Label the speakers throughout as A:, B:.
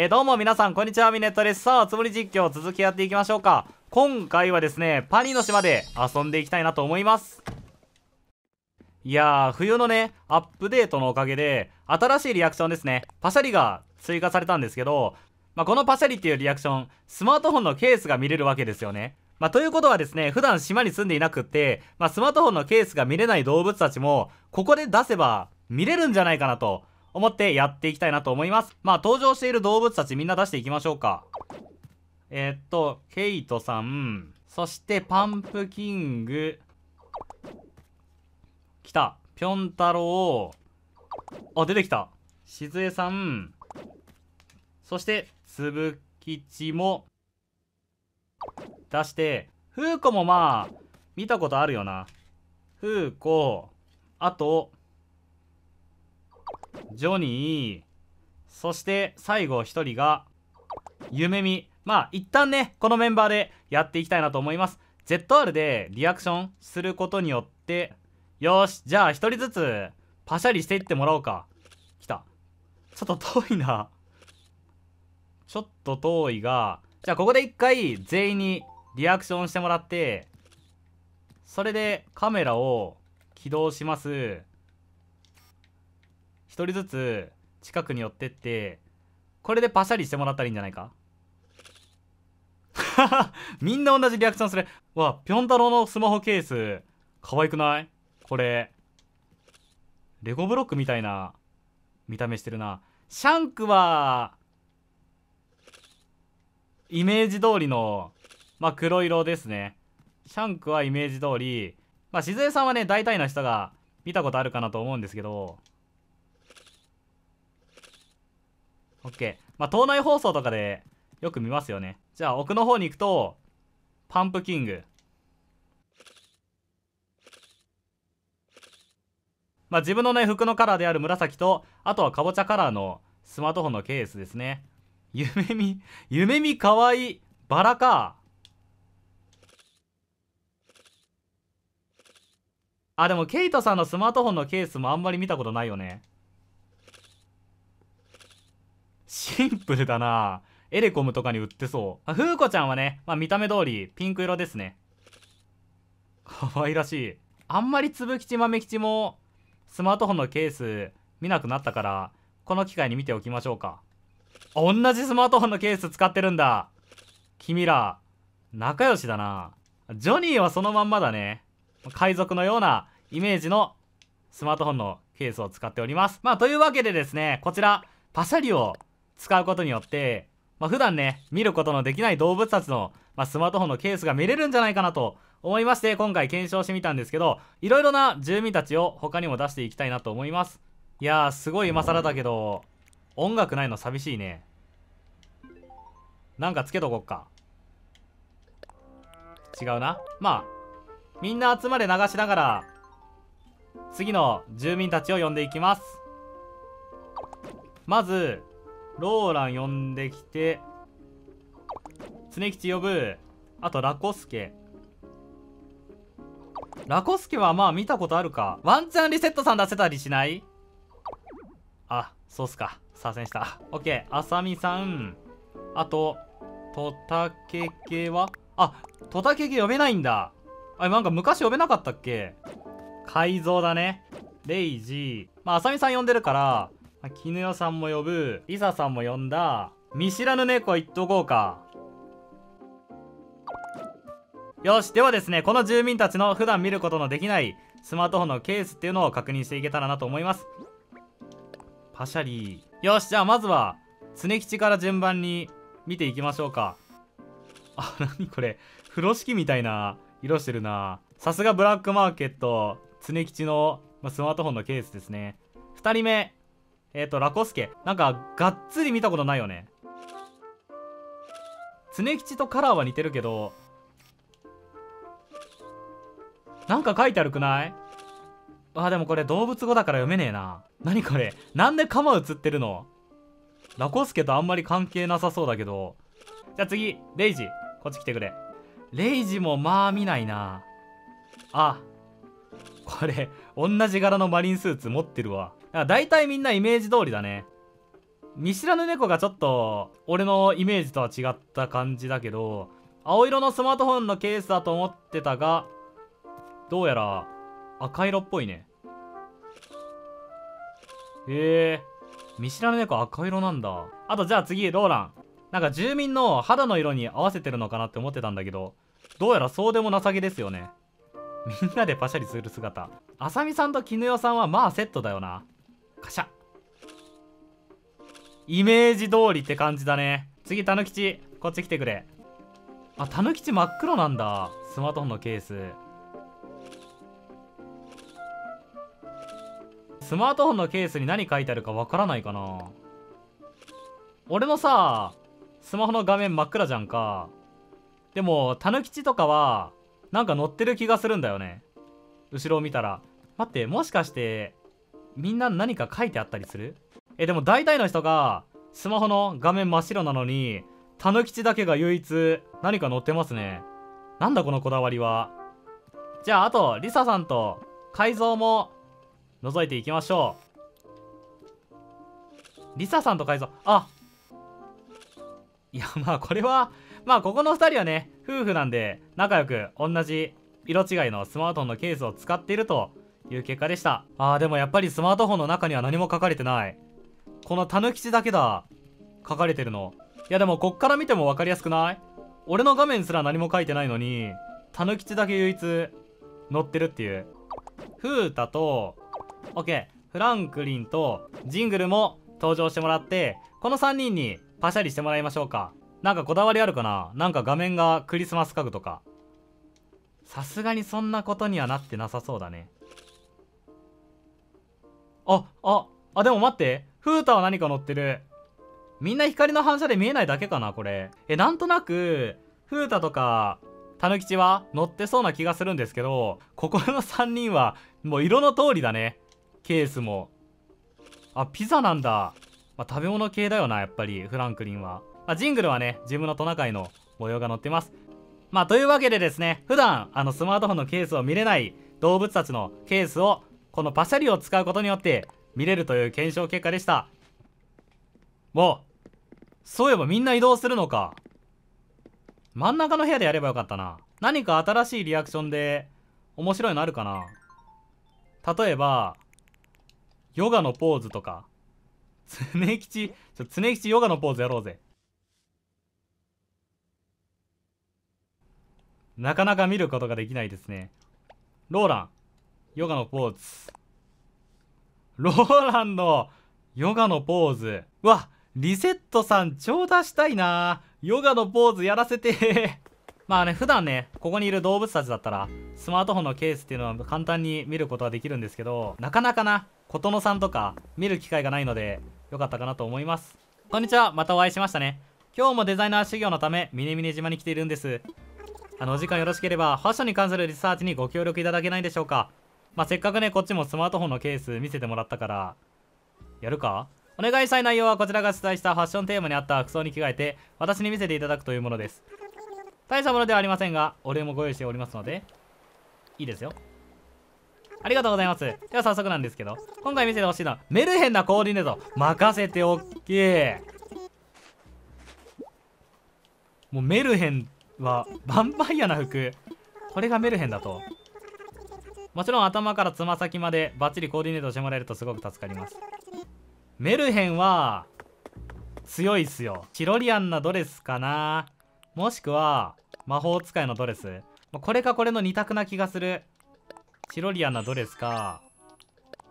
A: えー、どうも皆さんこんにちは。ミネットです。さあつもり実況続きやっていきましょうか。今回はですねパニの島で遊んでいきたいなと思います。いやー冬のねアップデートのおかげで新しいリアクションですね。パシャリが追加されたんですけどまあ、このパシャリっていうリアクションスマートフォンのケースが見れるわけですよね。まあ、ということはですね、普段島に住んでいなくって、まあ、スマートフォンのケースが見れない動物たちも、ここで出せば見れるんじゃないかなと思ってやっていきたいなと思います。まあ、登場している動物たちみんな出していきましょうか。えー、っと、ケイトさん、そしてパンプキング、来た。ぴょん太郎、あ、出てきた。しずえさん、そして、つぶきちも、出して、フーコもまあ、見たことあるよな。フーコ、あと、ジョニー、そして最後一人が、夢見。まあ、一旦ね、このメンバーでやっていきたいなと思います。ZR でリアクションすることによって、よし、じゃあ一人ずつ、パシャリしていってもらおうか。来た。ちょっと遠いな。ちょっと遠いが、じゃあここで一回全員にリアクションしてもらって、それでカメラを起動します。一人ずつ近くに寄ってってこれでパシャリしてもらったらいいんじゃないか？みんな同じリアクションする。わぴょん太郎のスマホケース可愛くない？これ。レゴブロックみたいな見た目してるな。シャンクはイメージ通りのまあ黒色ですね。シャンクはイメージ通りまあ静江さんはね大体の人が見たことあるかなと思うんですけど OK。まあ、島内放送とかでよく見ますよね。じゃあ、奥の方に行くと、パンプキング。まあ、自分のね、服のカラーである紫と、あとはかぼちゃカラーのスマートフォンのケースですね。夢見、夢見かわいい。バラか。あ、でもケイトさんのスマートフォンのケースもあんまり見たことないよね。シンプルだなエレコムとかに売ってそう。ふうこちゃんはね、まあ、見た目通りピンク色ですね。可愛らしい。あんまりつぶきち豆吉もスマートフォンのケース見なくなったから、この機会に見ておきましょうか。同じスマートフォンのケース使ってるんだ。君ら、仲良しだな。ジョニーはそのまんまだね。海賊のようなイメージのスマートフォンのケースを使っております。まあ、というわけでですね、こちら、パシャリを使うことによって、まあ、普段ね、見ることのできない動物たちの、まあ、スマートフォンのケースが見れるんじゃないかなと思いまして、今回検証してみたんですけど、いろいろな住民たちを他にも出していきたいなと思います。いやー、すごい今更だけど、音楽ないの寂しいね。なんかつけとこっか。違うな。まあ、みんな集まれ流しながら、次の住民たちを呼んでいきます。まず、ローラン呼んできて、常吉呼ぶ。あと、ラコスケ。ラコスケはまあ見たことあるか。ワンチャンリセットさん出せたりしない？あ、そうっすか。左遷した。オッケー。あさみさん。あと、トタケケは？あ、トタケケ呼べないんだ。あ、なんか昔呼べなかったっけ？改造だね。レイジー。まあ、あさみさん呼んでるから、絹代さんも呼ぶ。リサさんも呼んだ。見知らぬ猫言っとこうか。よしではですねこの住民たちの普段見ることのできないスマートフォンのケースっていうのを確認していけたらなと思います。パシャリ。よしじゃあまずは常吉から順番に見ていきましょうか。あ何これ。風呂敷みたいな色してるな。さすがブラックマーケット常吉のスマートフォンのケースですね。2人目。えっ、ー、と、ラコスケ。なんか、がっつり見たことないよね。常吉とカラーは似てるけど、なんか書いてあるくない？あ、でもこれ動物語だから読めねえな。何これ？なんでカマ映ってるの？ラコスケとあんまり関係なさそうだけど。じゃあ次、レイジ。こっち来てくれ。レイジもまあ見ないな。あ、これ、同じ柄のマリンスーツ持ってるわ。だから大体みんなイメージ通りだね。見知らぬ猫がちょっと俺のイメージとは違った感じだけど青色のスマートフォンのケースだと思ってたがどうやら赤色っぽいね。へえ。見知らぬ猫赤色なんだ。あとじゃあ次ローラン。なんか住民の肌の色に合わせてるのかなって思ってたんだけどどうやらそうでもなさげですよね。みんなでパシャリする姿。あさみさんと絹代さんはまあセットだよな。カシャ。イメージ通りって感じだね。次たぬきちこっち来てくれ。あたぬきち真っ黒なんだ。スマートフォンのケース。スマートフォンのケースに何書いてあるかわからないかな。俺のさスマホの画面真っ暗じゃんか。でもたぬきちとかはなんか載ってる気がするんだよね。後ろを見たら。待ってもしかしてみんな何か書いてあったりする？えでも大体の人がスマホの画面真っ白なのにたぬきちだけが唯一何か載ってますね。なんだこのこだわりは？じゃああとリサさんと改造も覗いていきましょう。リサさんと改造。あいやまあこれはまあここの2人はね夫婦なんで仲良く同じ色違いのスマートフォンのケースを使っているという結果でした。あーでもやっぱりスマートフォンの中には何も書かれてない。このたぬきちだけだ。書かれてるの。いやでもこっから見ても分かりやすくない？俺の画面すら何も書いてないのにたぬきちだけ唯一載ってるっていう。フータと OK フランクリンとジングルも登場してもらってこの3人にパシャリしてもらいましょうか。なんかこだわりあるかな？なんか画面がクリスマス家具とか。さすがにそんなことにはなってなさそうだね。あああでも待って。フータは何か乗ってる？みんな光の反射で見えないだけかなこれ。えなんとなくフータとかたぬきちは乗ってそうな気がするんですけどここの3人はもう色の通りだね。ケースも。あピザなんだ、まあ、食べ物系だよなやっぱりフランクリンは、まあ、ジングルはね自分のトナカイの模様が載ってます。まあというわけでですね普段あのスマートフォンのケースを見れない動物たちのケースをこのパシャリを使うことによって見れるという検証結果でした。もうそういえばみんな移動するのか。真ん中の部屋でやればよかったな。何か新しいリアクションで面白いのあるかな。例えばヨガのポーズとか。常吉ちょ常吉ヨガのポーズやろうぜ。なかなか見ることができないですね。ローラン。ヨガのポーズ。ローランのヨガのポーズ。うわリセットさん超出したいな。ヨガのポーズやらせて。まあね普段ねここにいる動物たちだったらスマートフォンのケースっていうのは簡単に見ることはできるんですけどなかなかな琴乃さんとか見る機会がないのでよかったかなと思います。こんにちはまたお会いしましたね。今日もデザイナー修行のため峰峰島に来ているんです。あのお時間よろしければファッションに関するリサーチにご協力いただけないでしょうか。まあ、せっかくねこっちもスマートフォンのケース見せてもらったからやるか？お願いしたい内容はこちらが主催したファッションテーマに合った服装に着替えて私に見せていただくというものです。大したものではありませんがお礼もご用意しておりますのでいいですよ。ありがとうございます。では早速なんですけど今回見せてほしいのはメルヘンなコーディネート。任せておっけ。もうメルヘンはヴァンパイアな服。これがメルヘンだと。もちろん頭からつま先までバッチリコーディネートしてもらえるとすごく助かります。メルヘンは強いっすよ。チロリアンなドレスかな。もしくは魔法使いのドレス。これかこれの2択な気がする。チロリアンなドレスか。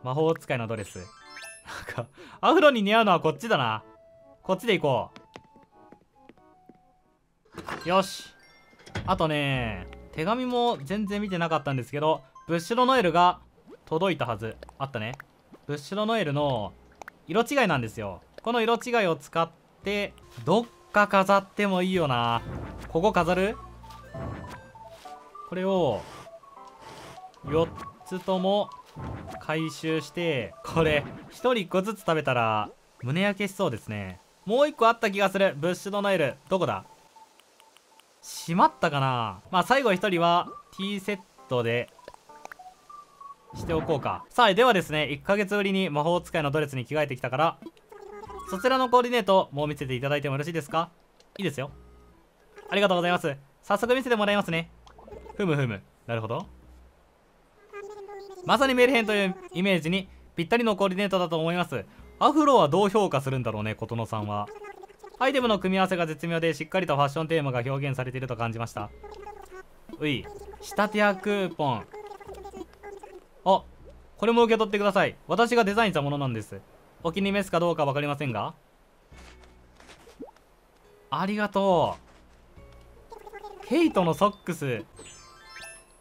A: 魔法使いのドレス。なんかアフロに似合うのはこっちだな。こっちで行こう。よし。あとね手紙も全然見てなかったんですけどブッシュロノエルが届いたはず。あったね。ブッシュロノエルの色違いなんですよ。この色違いを使ってどっか飾ってもいいよな。ここ飾る？これを4つとも回収してこれ1人1個ずつ食べたら胸焼けしそうですね。もう1個あった気がする。ブッシュドノエルどこだ？閉まったかな？まあ最後1人は T セットでしておこうか。さあではですね1ヶ月ぶりに魔法使いのドレスに着替えてきたからそちらのコーディネートもう見せていただいてもよろしいですか？いいですよ。ありがとうございます。早速見せてもらいますね。ふむふむ。なるほど。まさにメルヘンというイメージにぴったりのコーディネートだと思います。アフロはどう評価するんだろうね琴乃さんは。アイテムの組み合わせが絶妙でしっかりとファッションテーマが表現されていると感じました。うい仕立て屋クーポン。あこれも受け取ってください。私がデザインしたものなんです。お気に召すかどうか分かりませんが。ありがとう。ケイトのソックス。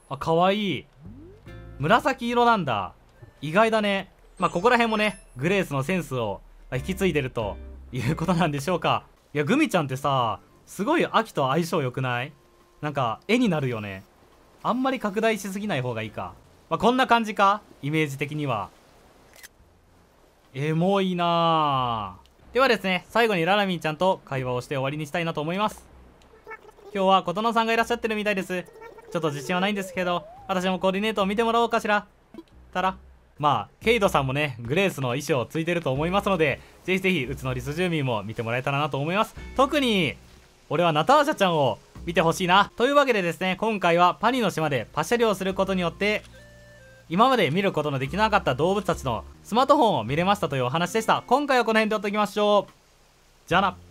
A: あかわいい。紫色なんだ。意外だね。まあここら辺もねグレースのセンスを引き継いでるということなんでしょうか。いやグミちゃんってさすごい秋と相性良くない？なんか絵になるよね。あんまり拡大しすぎない方がいいか。まあ、こんな感じか？イメージ的には。エモいなではですね最後にララミンちゃんと会話をして終わりにしたいなと思います。今日は琴乃さんがいらっしゃってるみたいです。ちょっと自信はないんですけど私もコーディネートを見てもらおうかしら。たらまあケイドさんもねグレースの衣装をついてると思いますのでぜひぜひうちのリス住民も見てもらえたらなと思います。特に俺はナターシャちゃんを見てほしいな。というわけでですね今回はパニの島でパシャリをすることによって今まで見ることのできなかった動物たちのスマートフォンを見れましたというお話でした。今回はこの辺でおっときましょう。じゃあな。